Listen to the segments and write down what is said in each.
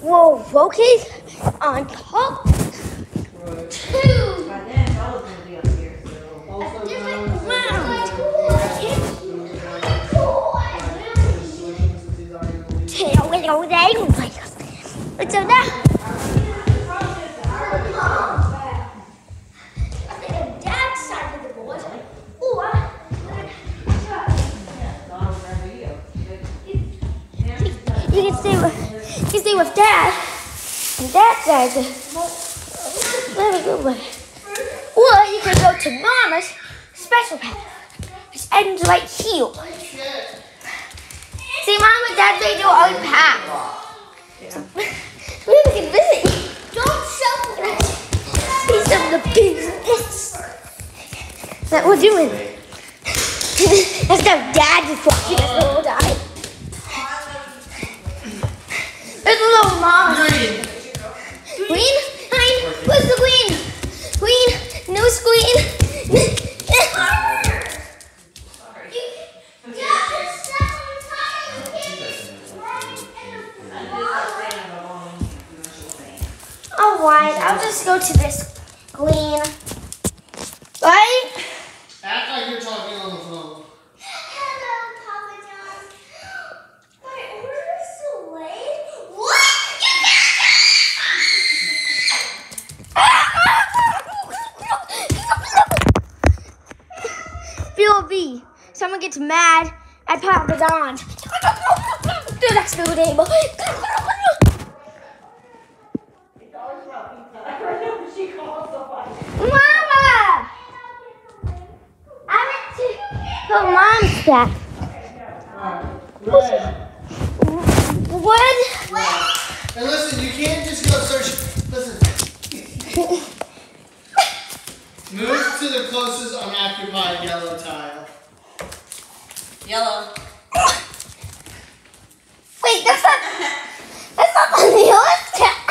Whoa, focus on top two. You can with you stay with dad. And dad's side. Very good way. Or you can go to mama's special path. Which ends right here. See, mom and dad made their own path. We can visit. Don't show me. These are the business that we're doing. Let's go, dad just watching us. There's a little mom. Green. Queen? Hi, where's the queen? Queen? No queen. Alright, I'll just go to this queen. Right? Act like you're talking on the phone. Hello, Papa John. My order's so late. What? BOB. Someone gets mad at Papa John. The next food table. Mama! I went to her mom's back. Red. What? And listen, you can't just go search. Listen. Move to the closest unoccupied yellow tile. Yellow. Wait, that's not. That's not the newest. Green.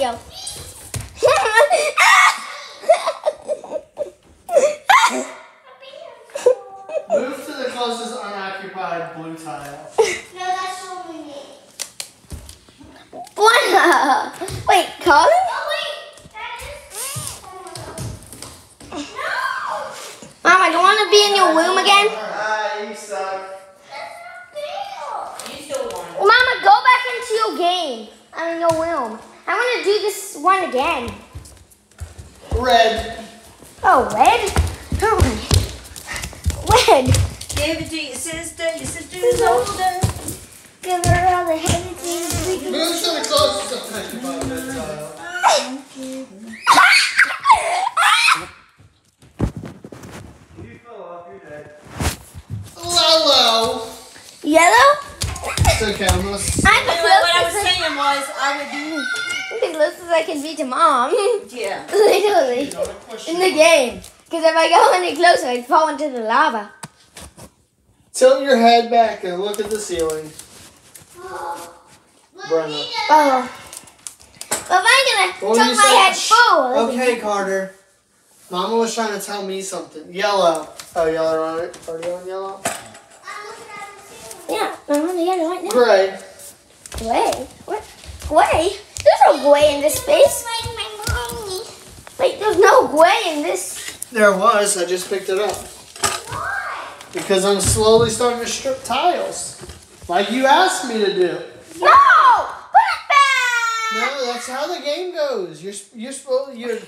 There we go. Move to the closest unoccupied blue tile. No, that's what we need. What? Wait, Colin? Oh, wait. That is. No. Mom, I don't want to be in your room again. Ah, you suck. You still won. Well, Mama, go back into your game. I mean, your room. I want to do this one again. Red. Oh, red? Oh, red. Give it to your sister, your sister's older. Give her all the heavy things. Move to the closest unoccupied red tile. Lolo. Yellow? It's okay, I'm gonna. s- I'm the Anyway, what I was closest, saying was, I would do. the closest I can beat to mom. Yeah. Literally. You know, In the game. Because if I go any closer, I'd fall into the lava. Tilt your head back and look at the ceiling. Brenda. Oh. oh. But I'm gonna were tuck you my head forward. Okay, Carter. Mama was trying to tell me something. Yellow. Oh, yellow on it. Are you on yellow? Yeah, I'm on the yellow right now. Gray. Gray? What? Gray? There's no gray in this space. Wait, there's no gray in this. There was. I just picked it up. Why? Because I'm slowly starting to strip tiles. Like you asked me to do. No! Put it back! No, that's how the game goes. You're you're supposed you're.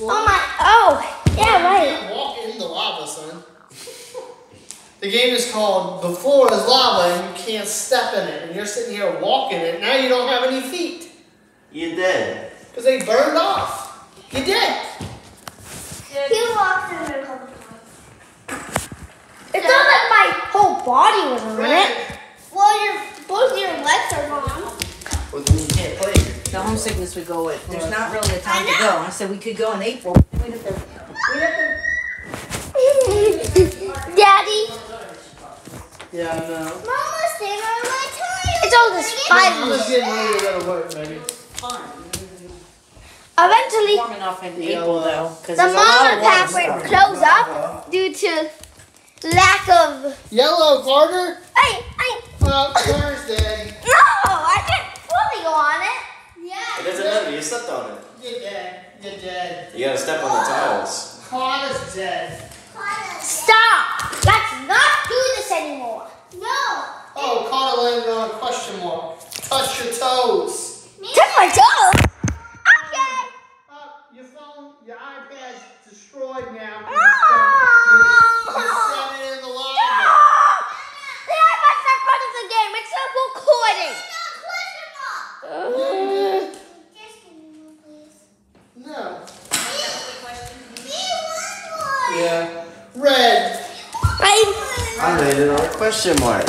Oh my. Oh, yeah, You right. can't walk in the lava, son. The game is called The Floor is Lava and you can't step in it. And you're sitting here walking it. Now you don't have any feet. You did. Because they burned off. You did. He walked in there a couple times. It's not like my whole body was on it. Well, your both your legs are gone. Well, then you can't play. The homesickness would go away. There's not really a time to go. I said we could go in April. We'd have to- we'd Daddy. Yeah, I know. Mama, stay on my tire. It's all this I'm just fire. getting ready to go to work, baby. Eventually, warm enough in April though, because the there's a lot mama of path would close up due to lack of. Yellow, Carter. Hey, hey. Uh, Carter's dead. No, I can't fully go on it. It Yeah. doesn't matter. You stepped on it. You're dead. You're dead. You gotta step on the tiles. Carter's dead. Stop. Let's not do this anymore. No. Oh, Carter landed on a question mark. Touch your toes. Touch my toes. Okay. Uh, your phone, your iPad's destroyed now. No. You set it in the lava. The iPad's not part of the game. It's a recording. No. Yeah. Red. I. I landed on a question mark.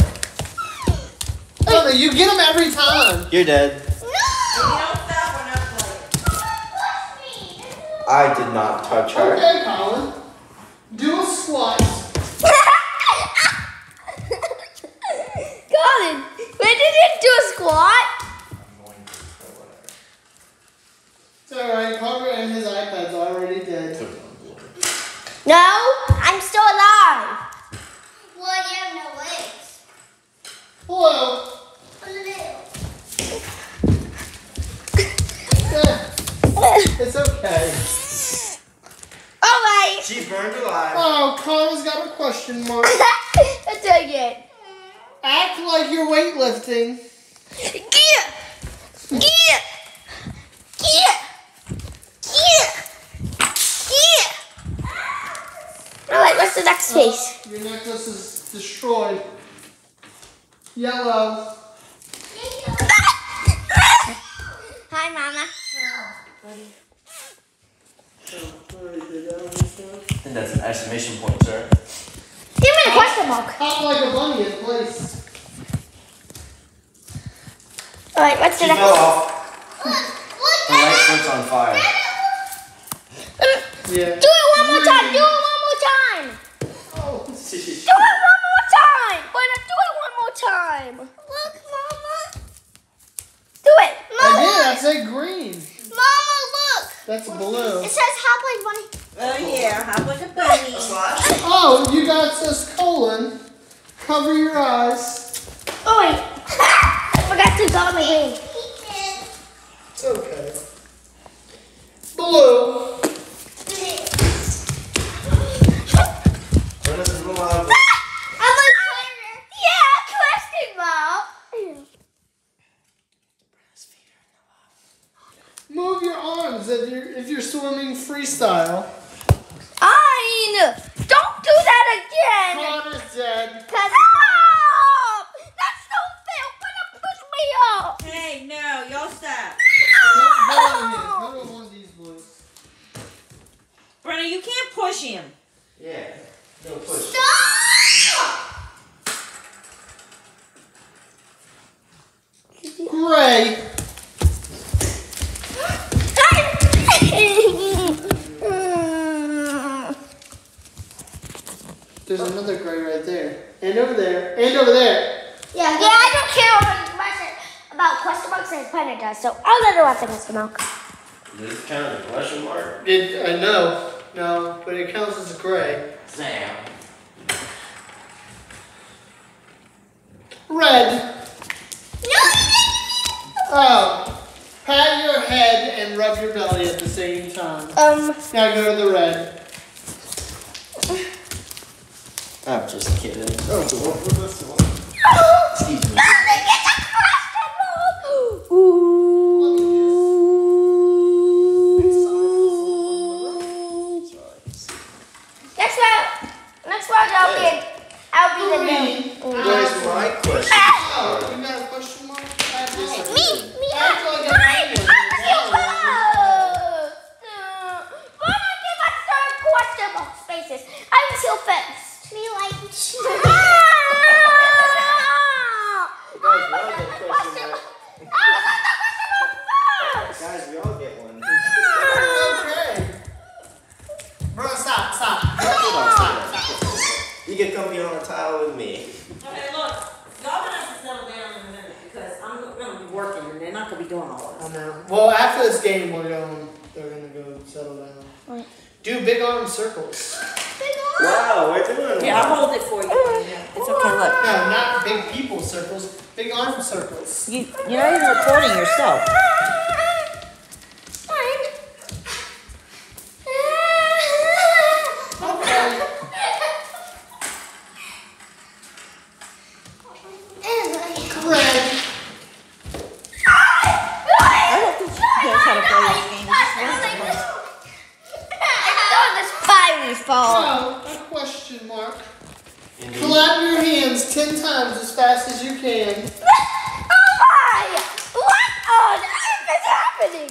You get them every time. You're dead. You don't stop when I'm. I did not touch her. Okay, Colin. Do a squat. Colin, when did you do a squat? It's alright, Carter and his iPad's already dead. No, I'm still alive. Well, you have no legs. Hello. Yeah, it's okay. All right. She's burned alive. Oh, Carter's got a question mark. Dang it. Act like you're weightlifting. Get! Get! Get! Get! Get! Alright, what's the next piece? Your necklace is destroyed. Yellow. Ah! Ah! Hi, Mama. Oh, And that's an exclamation point, sir. Give me the question mark. Hop like a bunny in place. Alright, what's the She fell next off. The light switch on fire. Uh, yeah. Do it one more time. Do it one more time. Oh, Do it one more time. But uh, do it one more time. Look, Mama. Do it. Mama. I did. I said green. Mama, look. That's blue. It says hop like bunny. Oh yeah, hop like a bunny. Oh, you got says colon. Cover your eyes. Oh, wait. I forgot to draw my ring. It's okay. Blue. When this is alive. I'm a Yeah, question mark. Move your arms if you're if you're swimming freestyle. Fine. Don't do that again. Connor's dead. Stop. That's no fair. Gonna push me up. Hey, no, y'all stop. Go, go in here. Go to one of these blues. Brenna, you can't push him. Yeah. No push. Stop. Gray. There's another gray right there. And over there. And over there. Yeah, yeah, I don't care about question about question marks and Penny does, so I'll let her watch the question mark. Does this count as a question mark? It, I know. No, but it counts as gray. Sam. Red. No, Oh. Pat your head and rub your belly at the same time. Um, Now go to the red. I'm just kidding. Oh, Excuse me. nothing is a question mark. Ooh. Circles. Big Wow, we're doing Here, I'll hold it for you. It's okay, look. No, not big people circles, big arm circles. You, you're not even recording yourself. Okay. Greg, I don't think she knows how to play this game. It's just one oh, a question mark. Clap your hands ten times as fast as you can. What on earth is happening?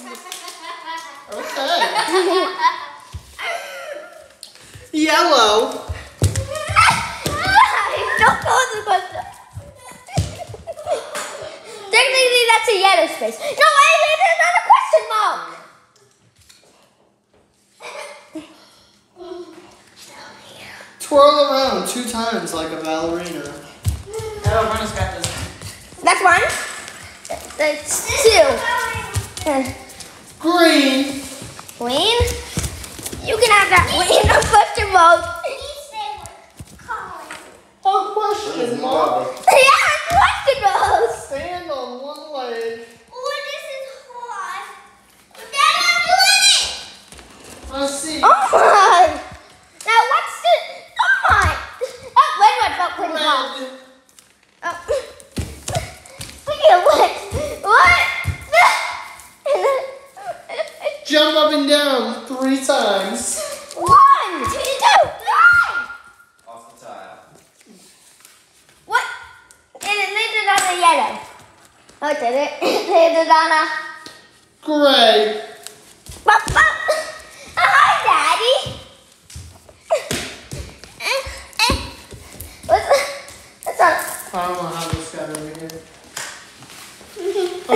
Okay. Yellow. Don't go in the bus. Technically, that's a yellow space. No, wait, wait, there's another question mark. Twirl around two times like a ballerina. Oh, Brenna's got this. That's one. That's two. Uh, Green. You can have that Wayne on question mark. A question mark. Yeah, question mark. Stand on one leg. I see. Oh my! Now what's the? Oh my! Oh, wait, wait, wait, wait, wait. Red. Oh. Look at what? What? Jump up and down three times. One, two, three. Off the tile. What? And it landed on the yellow. Oh, did it? It landed on a. Gray. Bop, bop. Oh, hi, Daddy. Eh, eh. What's What's on? I don't know how this got over here. Oh,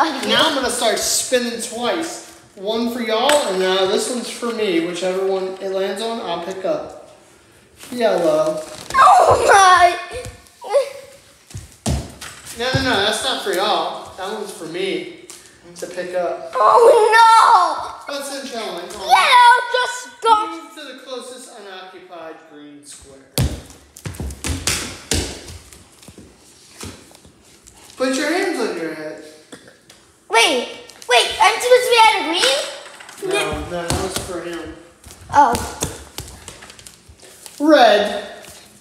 Now I'm gonna start spinning twice. One for y'all, and now this one's for me. Whichever one it lands on, I'll pick up. Yellow. Oh my! No, no, no, that's not for y'all. That one's for me to pick up. Oh Let's in challenge. no! Yellow just got. Move to the closest unoccupied green square. Put your hands on your head. Wait, wait, I'm supposed to be out of green? No, no, that was for him. Oh. Red.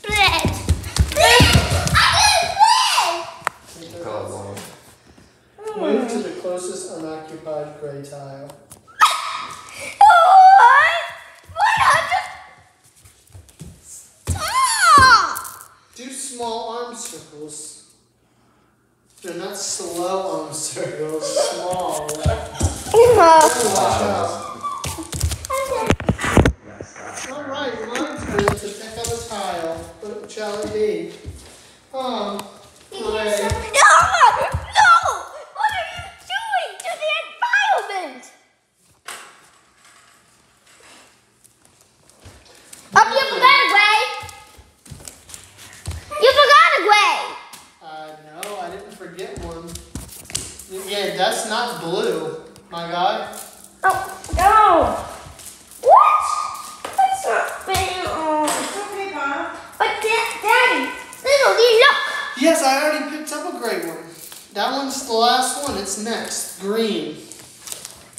Red. I Colorblind. Move to the closest unoccupied gray tile. did red! What? What? I just... Stop! Do small arm circles. They're not slow arm circles, small. Watch out. Alright, my turn to pick up a tile. What shall it be? Um, gray. No! No! What are you doing to the environment? Up, you forgot a gray. You forgot a gray. Uh, no, I didn't forget one. Yeah, that's not blue, my guy. Oh, no. What? That's not fair. Oh. Okay, Mom. But da- Daddy, literally look. Yes, I already picked up a gray one. That the last one. It's next. Green.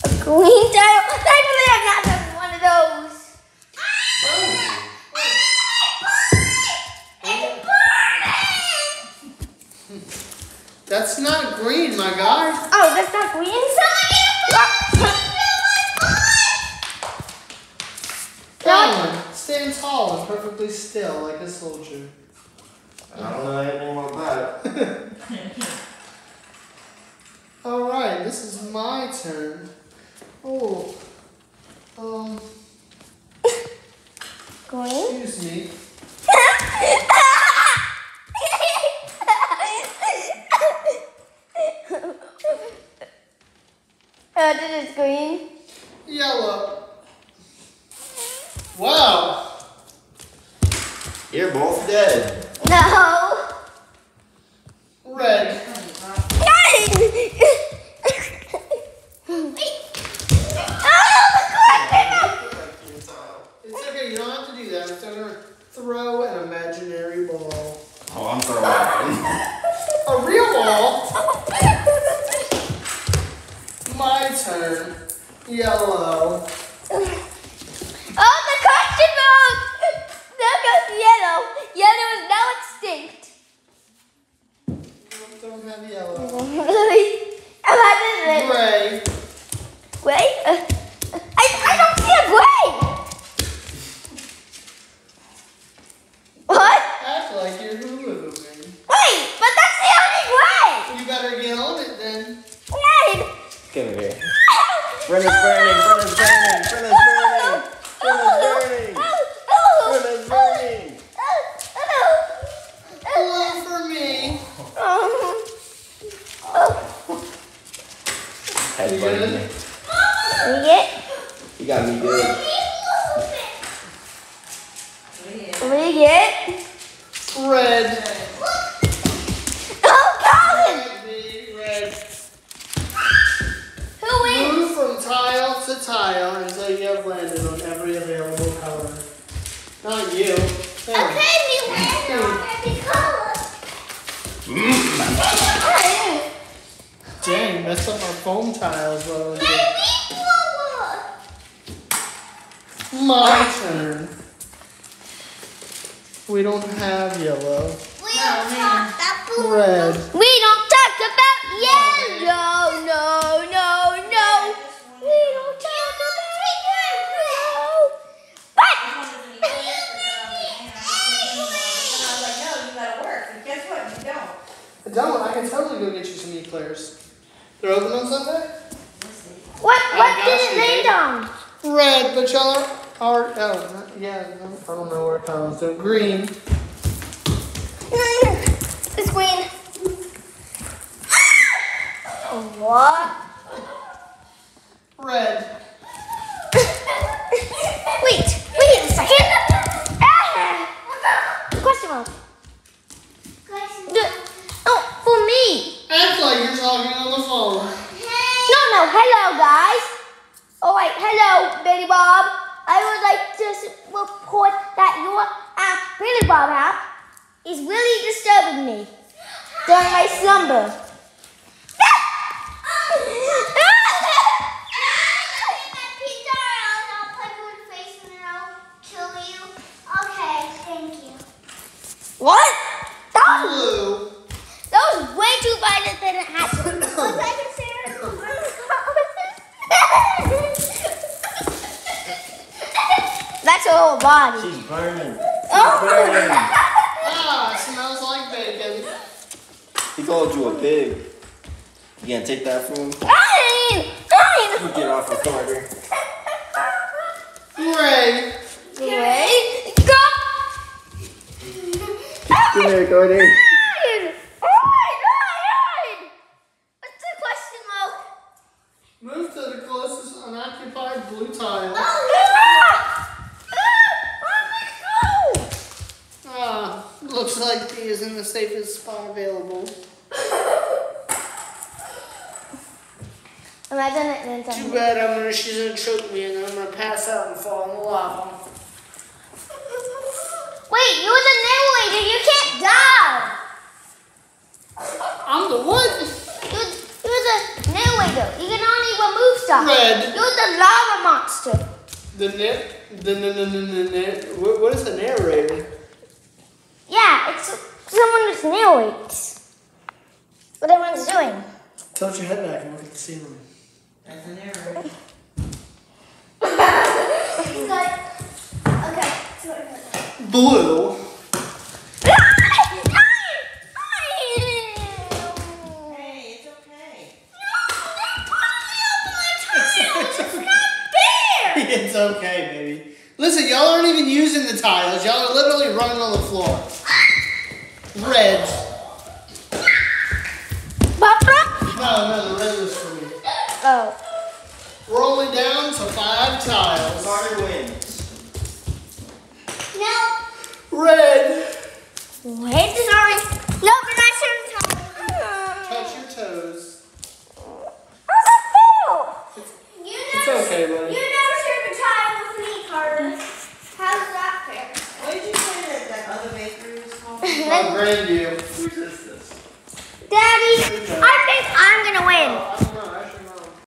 A green tile. Thankfully, I'm not having one of those. Oh. It's burning. That's not green, my guy. Oh, that's not green? That one. Stand tall and perfectly still like a soldier. I don't know anything about that. Alright, this is my turn. Oh. Um, Green? excuse me. Uh, this is green. Yellow. Wow. You're both dead. No. Red. oh, It's okay, you don't have to do that. have to throw an imaginary ball. Oh, I'm throwing mine. A real ball. Turn. Yellow. Oh, the question mark! There goes yellow. Yellow is now extinct. Don't have yellow. Imagine it. Gray. Gray? Uh, I, I don't see a gray! What? Act like you're hula hooping. Wait, but that's the only gray! You better get on it then. Wait! Come here. Brenna's burning. Brenna's burning. Brenna's burning. Brenna's burning. Brenna's burning. Blue for me. Head You burning good? me. Yeah, You got me good. we get. Red. Oh, Colin! Red. Red. Who wins? Move from tile to tile until you have landed on every available color. Not you. Him. Okay, we win on every color. Dang, messed up my foam tiles. What I was doing. My turn. We don't have yellow. We don't talk about blue. Red. We don't talk about yellow. No, no, no. We don't talk about yellow. But I was like, no, you gotta work. And guess what? You don't. I don't. I can totally go get you some eclairs. They're open on Sunday? what? Oh, what got did it you, land on? Red, but y'all are, are oh, not- yeah, I don't know where it comes. So green. It's green. What? Red. Wait, wait a second. Ah. Question mark. The- oh, for me. Act like you're talking on the phone. No, no, hello guys. Wait, hello, Billy Bob. I would like to report that your app, Billy Bob app, is really disturbing me during my slumber. What? That was, Blue. that was way too violent than it had to be. That's her whole body. She's burning. Oh. Burning. Ah, smells like bacon. He called you a pig. You gonna take that from him? Ryan! Ryan! You get off of Carter. Gray. Wait. Go! Come here, Carter. Ryan! Ryan! Ryan! What's the question mark? Move to the closest unoccupied blue tile. Ah, looks like he is in the safest spot available. Imagine it then Too bad I'm gonna, she's gonna choke me and then I'm gonna pass out and fall in the lava. Wait, you're the narrator. You can't die. I'm the what? You're, you're the narrator. You can only remove stuff. Red. You're the lava monster. The net, the, the, the, the, the, the, what what is the narrator? Yeah, it's someone who narrates what everyone's doing. Tilt your head back and look at the ceiling. That's an error. okay. Blue. Hey, it's okay. it's not bear! It's okay, baby. Listen, y'all aren't even using the tiles. Y'all are literally running on the floor. Red. No, no, go. We're only down to five tiles. Carter wins. No. Red. Red is orange. No, but I shouldn't touch your toes. How's that feel? You it's never, okay, buddy. You never served a child with me, Carter. How does that fair? What did you say that that other bakery was called? How grand you. Who's this? Daddy, I think I'm going to win. Oh,